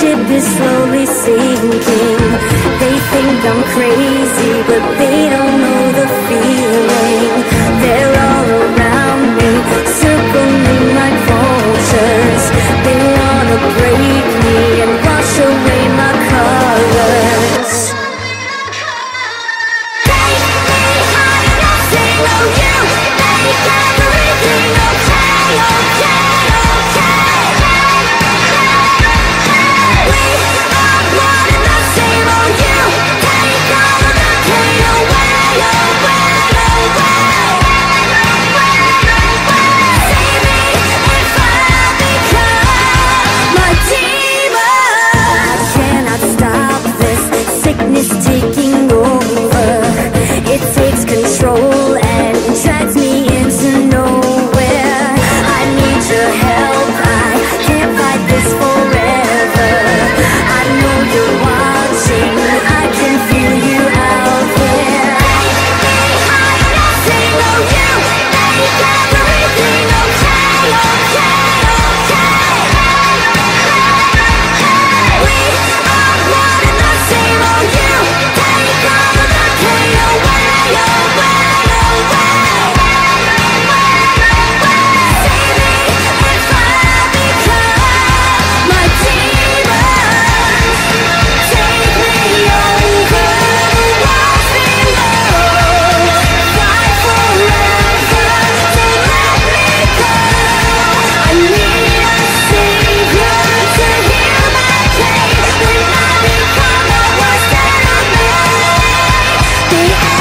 Ship is slowly sinking. They think I'm crazy, but they don't know the feeling. the end.